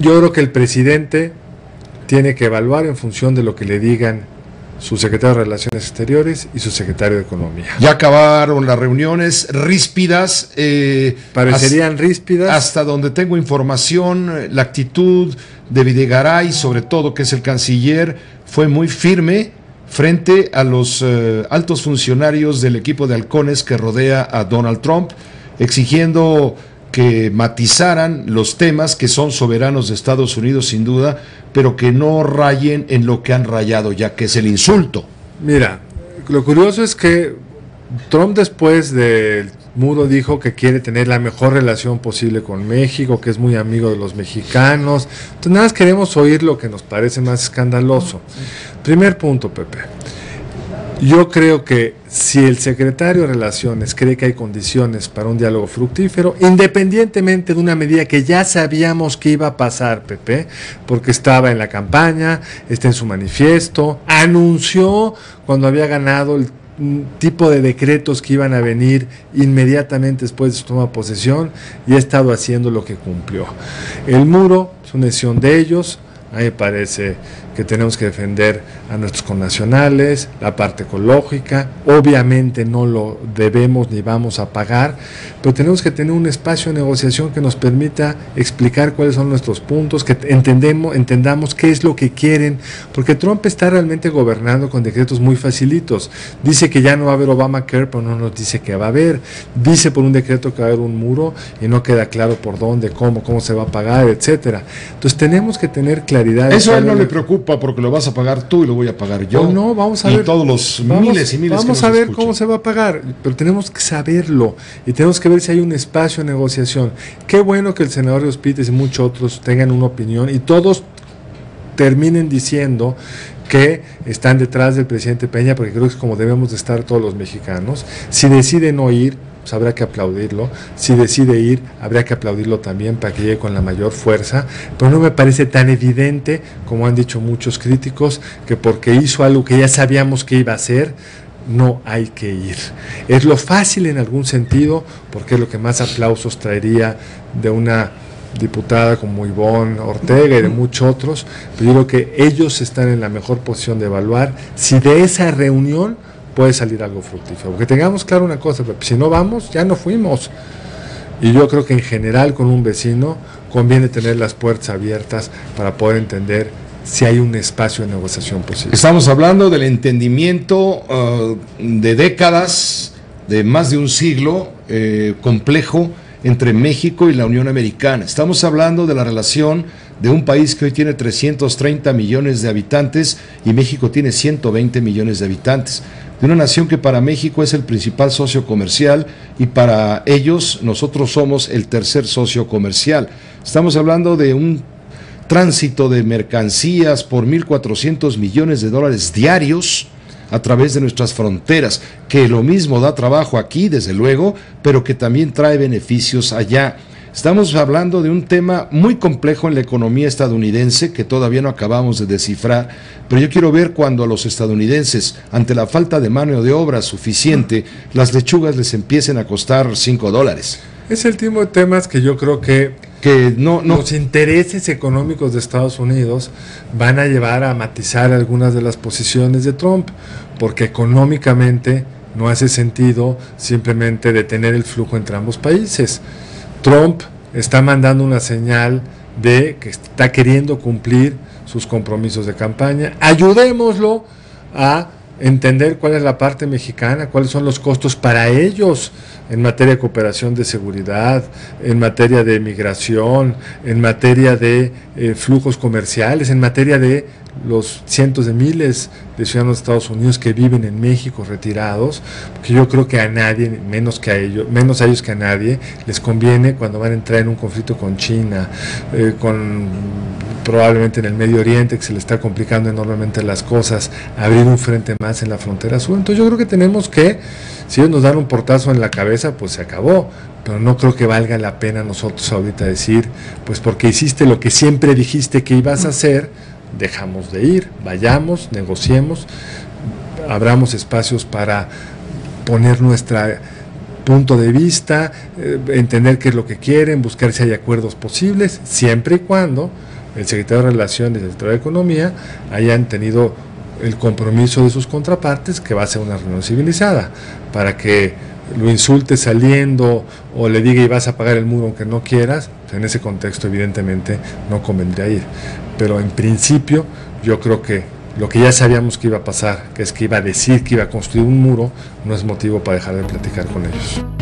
Yo creo que el presidente tiene que evaluar en función de lo que le digan su secretario de Relaciones Exteriores y su secretario de Economía. Ya acabaron las reuniones ríspidas. Eh, Parecerían ríspidas. Hasta donde tengo información, la actitud de Videgaray, sobre todo que es el canciller, fue muy firme frente a los eh, altos funcionarios del equipo de halcones que rodea a Donald Trump, exigiendo que matizaran los temas que son soberanos de Estados Unidos sin duda, pero que no rayen en lo que han rayado ya, que es el insulto. Mira, lo curioso es que Trump después del muro dijo que quiere tener la mejor relación posible con México, que es muy amigo de los mexicanos. Entonces nada más queremos oír lo que nos parece más escandaloso. Primer punto, Pepe. Yo creo que si el secretario de Relaciones cree que hay condiciones para un diálogo fructífero, independientemente de una medida que ya sabíamos que iba a pasar, Pepe, porque estaba en la campaña, está en su manifiesto, anunció cuando había ganado el tipo de decretos que iban a venir inmediatamente después de su toma de posesión y ha estado haciendo lo que cumplió. El muro es una decisión de ellos, a mí me parece que tenemos que defender a nuestros connacionales, la parte ecológica, obviamente no lo debemos ni vamos a pagar, pero tenemos que tener un espacio de negociación que nos permita explicar cuáles son nuestros puntos, que entendemos, entendamos qué es lo que quieren, porque Trump está realmente gobernando con decretos muy facilitos. Dice que ya no va a haber Obamacare, pero no nos dice que va a haber. Dice por un decreto que va a haber un muro y no queda claro por dónde, cómo, cómo se va a pagar, etcétera. Entonces tenemos que tener claridad. Eso a él no le preocupa porque lo vas a pagar tú y lo voy a pagar yo. no, vamos a y ver. todos los miles y miles Vamos a ver cómo se va a pagar, pero tenemos que saberlo y tenemos que ver si hay un espacio de negociación. Qué bueno que el senador de y muchos otros tengan una opinión y todos terminen diciendo que están detrás del presidente Peña, porque creo que es como debemos de estar todos los mexicanos. Si deciden no ir, pues habrá que aplaudirlo. Si decide ir, habría que aplaudirlo también para que llegue con la mayor fuerza. Pero no me parece tan evidente, como han dicho muchos críticos, que porque hizo algo que ya sabíamos que iba a hacer, no hay que ir. Es lo fácil en algún sentido, porque es lo que más aplausos traería de una diputada como Ivonne Ortega y de muchos otros, pero yo creo que ellos están en la mejor posición de evaluar si de esa reunión puede salir algo fructífero. Porque tengamos claro una cosa, si no vamos, ya no fuimos. Y yo creo que en general con un vecino conviene tener las puertas abiertas para poder entender si hay un espacio de negociación posible. Estamos hablando del entendimiento uh, de décadas, de más de un siglo, eh, complejo entre México y la Unión Americana. Estamos hablando de la relación de un país que hoy tiene 330 millones de habitantes y México tiene 120 millones de habitantes de una nación que para México es el principal socio comercial y para ellos nosotros somos el tercer socio comercial. Estamos hablando de un tránsito de mercancías por 1.400 millones de dólares diarios a través de nuestras fronteras, que lo mismo da trabajo aquí, desde luego, pero que también trae beneficios allá. Estamos hablando de un tema muy complejo en la economía estadounidense que todavía no acabamos de descifrar, pero yo quiero ver cuando a los estadounidenses, ante la falta de mano de obra suficiente, las lechugas les empiecen a costar 5 dólares. Es el tipo de temas que yo creo que, que no, no, los intereses económicos de Estados Unidos van a llevar a matizar algunas de las posiciones de Trump, porque económicamente no hace sentido simplemente detener el flujo entre ambos países. Trump está mandando una señal de que está queriendo cumplir sus compromisos de campaña. Ayudémoslo a entender cuál es la parte mexicana, cuáles son los costos para ellos en materia de cooperación de seguridad, en materia de migración, en materia de eh, flujos comerciales, en materia de los cientos de miles de ciudadanos de Estados Unidos que viven en México retirados, porque yo creo que a nadie, menos que a ellos, menos a ellos que a nadie, les conviene cuando van a entrar en un conflicto con China, eh, con probablemente en el Medio Oriente, que se le está complicando enormemente las cosas, abrir un frente más en la frontera sur. Entonces yo creo que tenemos que, si ellos nos dan un portazo en la cabeza, pues se acabó. Pero no creo que valga la pena nosotros ahorita decir, pues porque hiciste lo que siempre dijiste que ibas a hacer, dejamos de ir, vayamos, negociemos, abramos espacios para poner nuestra punto de vista, eh, entender qué es lo que quieren, buscar si hay acuerdos posibles, siempre y cuando el secretario de Relaciones y el secretario de Economía hayan tenido el compromiso de sus contrapartes que va a ser una reunión civilizada, para que lo insulte saliendo o le diga y vas a pagar el muro aunque no quieras, pues en ese contexto evidentemente no convendría ir. Pero en principio yo creo que lo que ya sabíamos que iba a pasar, que es que iba a decir que iba a construir un muro, no es motivo para dejar de platicar con ellos.